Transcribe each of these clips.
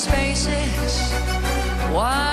spaces. Why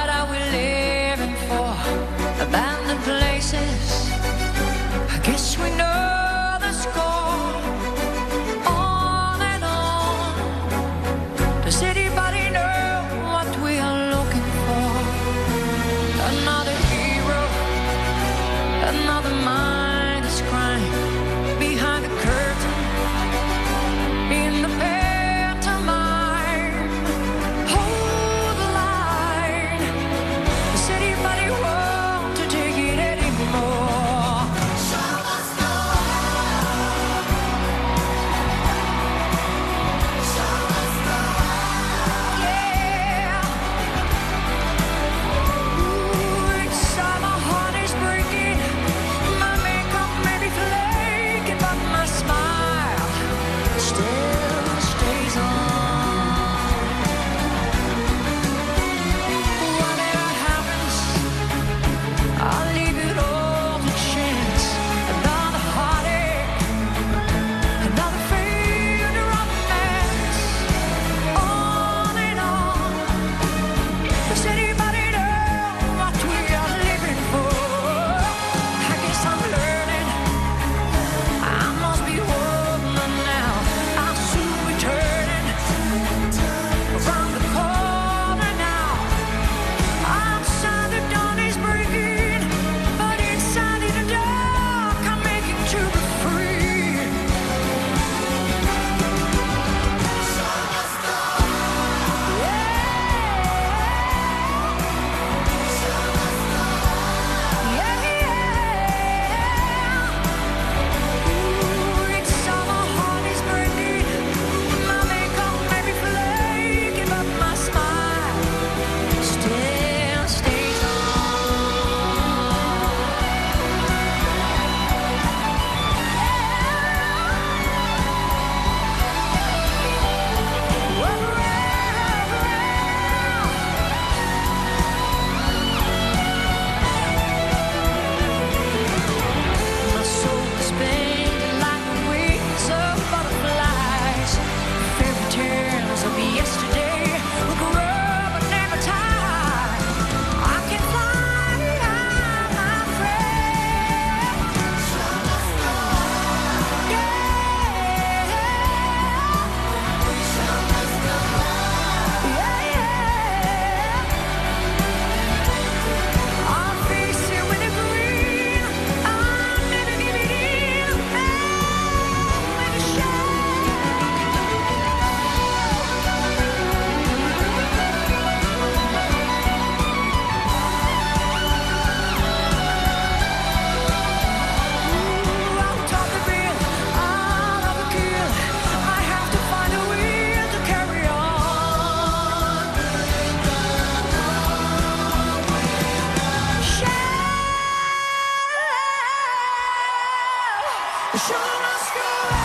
Should I score?